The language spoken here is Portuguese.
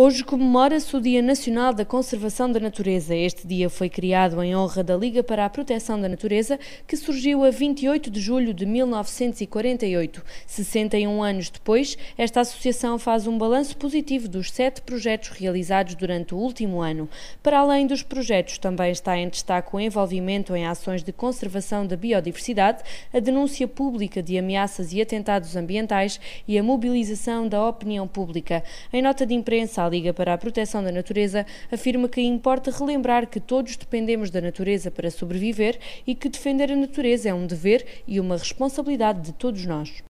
Hoje comemora-se o Dia Nacional da Conservação da Natureza. Este dia foi criado em honra da Liga para a Proteção da Natureza, que surgiu a 28 de julho de 1948. 61 anos depois, esta associação faz um balanço positivo dos sete projetos realizados durante o último ano. Para além dos projetos, também está em destaque o envolvimento em ações de conservação da biodiversidade, a denúncia pública de ameaças e atentados ambientais e a mobilização da opinião pública. Em nota de imprensa, a Liga para a Proteção da Natureza afirma que importa relembrar que todos dependemos da natureza para sobreviver e que defender a natureza é um dever e uma responsabilidade de todos nós.